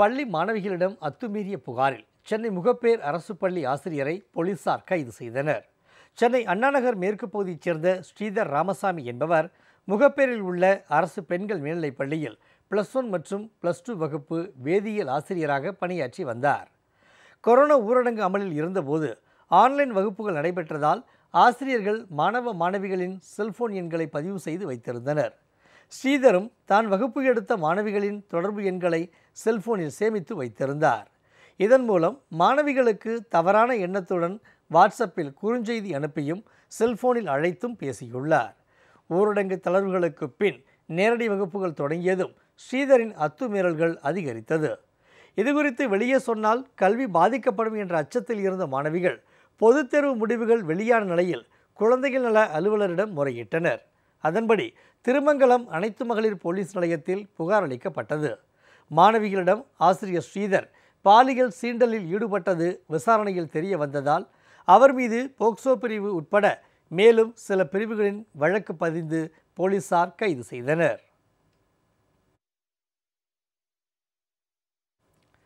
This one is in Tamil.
பள்ளி மாணவிகளிடம் அத்துமீறிய புகாரில் சென்னை முகப்பேர் அரசு பள்ளி ஆசிரியரை போலீசார் கைது செய்தனர். சென்னை அண்ணாநகர் மேற்கு பகுதியைச் சேர்ந்த ஸ்ரீதர் ராமசாமி என்பவர் முகப்பேரில் உள்ள அரசு பெண்கள் மேல்நிலைப் பள்ளியில் பிளஸ் ஒன் மற்றும் பிளஸ் டூ வகுப்பு வேதியியல் ஆசிரியராக பணியாற்றி வந்தார். கொரோனா ஊரடங்கு அமலில் இருந்தபோது ஆன்லைன் வகுப்புகள் நடைபெற்றதால் ஆசிரியர்கள் மாணவ மாணவிகளின் செல்போன் எண்களை பதிவு செய்து வைத்திருந்தனர். ஸ்ரீதரும் தான் வகுப்பு எடுத்த மாணவிகளின் தொடர்பு எண்களை செல்போனில் சேமித்து வைத்திருந்தார். இதன் மூலம் மாணவிகளுக்கு தவறான எண்ணத்துடன் வாட்ஸ்அப்பில் குறுஞ்செய்தி அனுப்பியும் செல்போனில் அழைத்தும் பேசியுள்ளார். ஊரடங்கு தளர்வுகளுக்கு பின் நேரடி வகுப்புகள் தொடங்கியதும் ஸ்ரீதரின் அத்துமீறல்கள் அதிகரித்தது. இதுகுறித்து வெளியே சொன்னால் கல்வி பாதிக்கப்படும் என்ற அச்சத்தில் இருந்த மாணவிகள் பொதுத் தேர்வு முடிவுகள் வெளியான நிலையில் குழந்தைகள் நல அலுவலரிடம் முறையிட்டனர். அதன்படி திருமங்கலம் அனைத்து மகளிர் போலீஸ் நிலையத்தில் புகார் அளிக்கப்பட்டது. மாணவிகளிடம் ஆசிரியர் ஸ்ரீதர் பாலியல் சீண்டலில் ஈடுபட்டது விசாரணையில் தெரிய வந்ததால் அவர் மீது போக்சோ பிரிவு உட்பட மேலும் சில பிரிவுகளின் வழக்கு பதிந்து போலீசார் கைது செய்தனர்.